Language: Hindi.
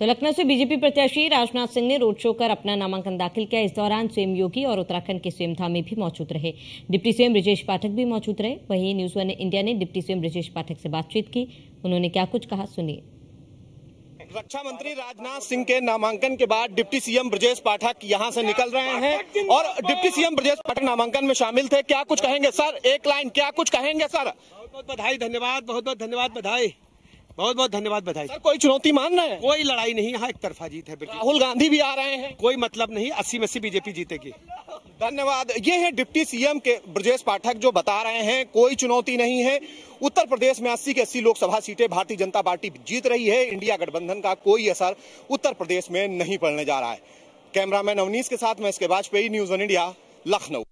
तो लखनऊ से बीजेपी प्रत्याशी राजनाथ सिंह ने रोड शो कर अपना नामांकन दाखिल किया। इस दौरान सीएम योगी और उत्तराखंड के सीएम धामी भी मौजूद रहे। डिप्टी सीएम ब्रजेश पाठक भी मौजूद रहे। वहीं न्यूज़ वन इंडिया ने डिप्टी सीएम ब्रजेश पाठक से बातचीत की। उन्होंने क्या कुछ कहा सुनिए। रक्षा मंत्री राजनाथ सिंह के नामांकन के बाद डिप्टी सीएम ब्रजेश पाठक यहाँ से निकल रहे हैं और डिप्टी सीएम ब्रजेश पाठक नामांकन में शामिल थे। क्या कुछ कहेंगे? सर एक लाइन क्या कुछ कहेंगे सर? बहुत बहुत बधाई धन्यवाद बहुत बहुत धन्यवाद बधाई। बहुत बहुत धन्यवाद बधाई। सर कोई चुनौती मान रहे हैं? कोई लड़ाई नहीं यहाँ एक तरफा जीत है बिल्कुल राहुल गांधी भी आ रहे हैं। कोई मतलब नहीं अस्सी में अस्सी बीजेपी जीतेगी। धन्यवाद। ये है डिप्टी सीएम के ब्रजेश पाठक जो बता रहे हैं कोई चुनौती नहीं है। उत्तर प्रदेश में 80 के 80 लोकसभा सीटें भारतीय जनता पार्टी जीत रही है। इंडिया गठबंधन का कोई असर उत्तर प्रदेश में नहीं पड़ने जा रहा है। कैमरामैन अवनीश के साथ मैं इसके Vajpayee news one India Lucknow.